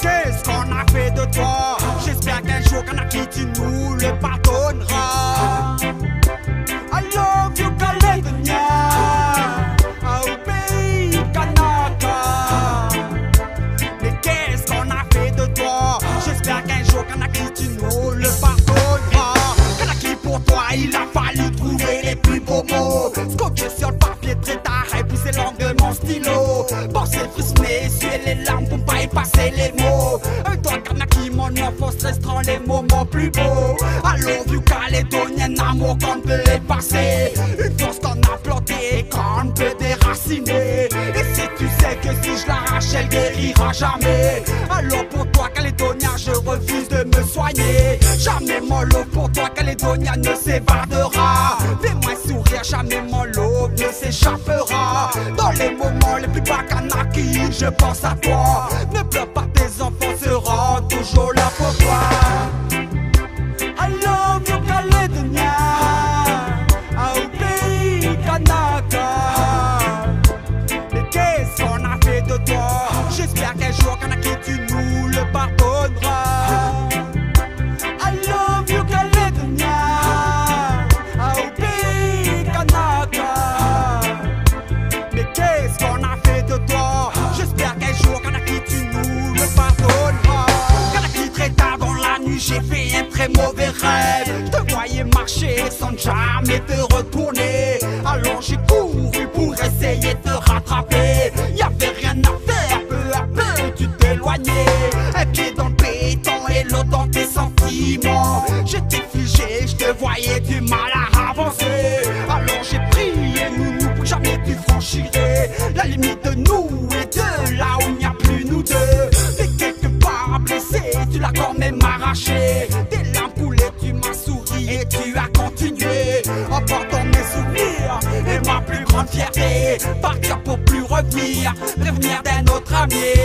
Qu'est-ce qu'on a fait de toi? J'espère qu'un jour qu'un acquis tu nous le pardonneras I love you Caledonia Oh Kanaka. Mais qu'est-ce qu'on a fait de toi? J'espère qu'un jour qu'un acquis tu nous le pardonneras Kanaki pour toi? Il a fallu trouver les plus beaux mots stylo. Pensée frissonnée, suer les larmes pour pas y passer les mots. Un doigt qui mon enfance restreint les moments plus beaux I love you calédonienne, amour qu'on peut effacer Une force qu'on a plantée, qu'on peut déraciner. Et si tu sais que si je l'arrache, elle guérira jamais. Alors pour toi calédonien, je reviens. Jamais mon lot pour toi, calédonien, ne s'évadera. Fais-moi sourire, jamais mon lot ne s'échappera. Dans les moments les plus bacanakis, je pense à toi. Ne pleure pas, tes enfants seront toujours mauvais rêve. Je te voyais marcher sans jamais te retourner. Alors j'ai couru pour essayer de te rattraper. Y'avait rien à faire, peu à peu tu t'éloignais. Un pied dans le béton et l'autre dans tes sentiments. J'étais figé, je te voyais du mal prévenir d'un autre ami.